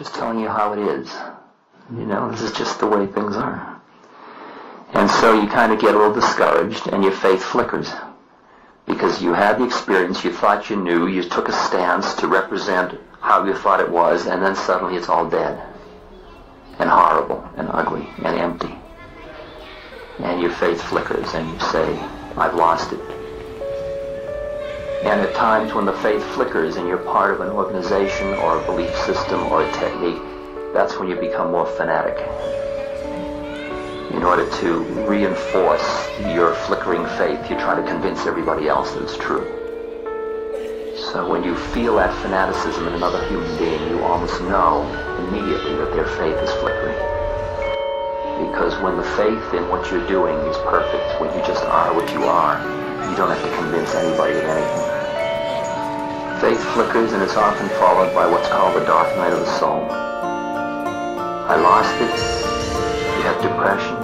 just telling you how it is. You know, this is just the way things are. And so you kind of get a little discouraged and your faith flickers. Because you had the experience, you thought you knew, you took a stance to represent how you thought it was, and then suddenly it's all dead. And horrible, and ugly, and empty. And your faith flickers and you say, I've lost it. And at times when the faith flickers and you're part of an organization or a belief system or a technique, that's when you become more fanatic. In order to reinforce your flickering faith, you try to convince everybody else that it's true. So when you feel that fanaticism in another human being, you almost know immediately that their faith is flickering. Because when the faith in what you're doing is perfect, when you just are what you are, you don't have to convince anybody. Faith flickers and it's often followed by what's called the dark night of the soul. I lost it. You have depression.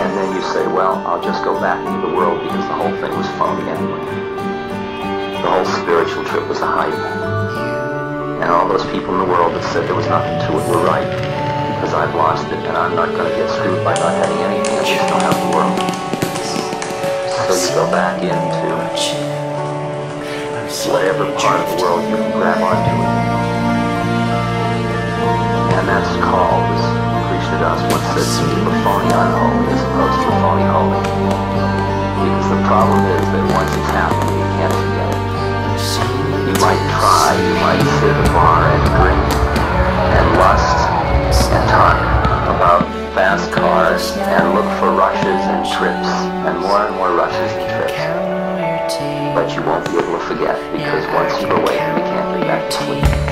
And then you say, well, I'll just go back into the world because the whole thing was phony anyway. The whole spiritual trip was a hype. And all those people in the world that said there was nothing to it were right because I've lost it and I'm not going to get screwed by not having anything. I just don't have the world. You go back into whatever part of the world you can grab onto. And that's called, as Krishna Das once said, the phony unholy as opposed to phony holy. Because the problem is that once it's happened, fast cars and look for rushes and trips and more and more rushes and trips. But you won't be able to forget because once you've awakened, you can't get back to sleep.